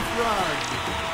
Leaf Run.